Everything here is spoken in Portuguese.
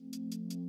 Música